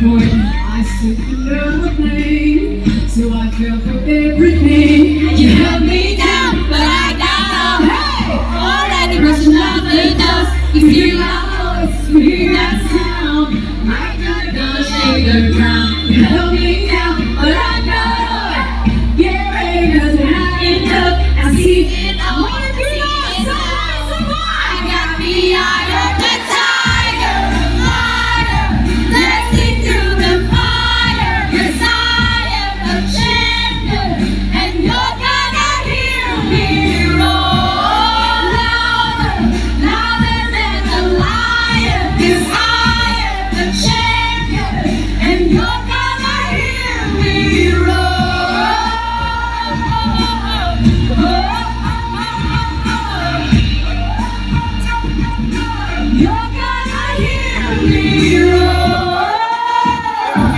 point I sit for no pain So I feel for everything You held me down, but I got up Hey! Already brushing off the dust You hear my voice, you hear that sound My God, don't shake the ground You held me down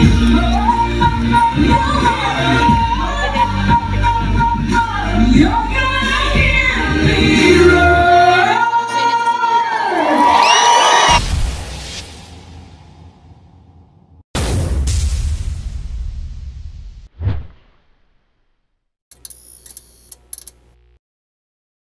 Oh,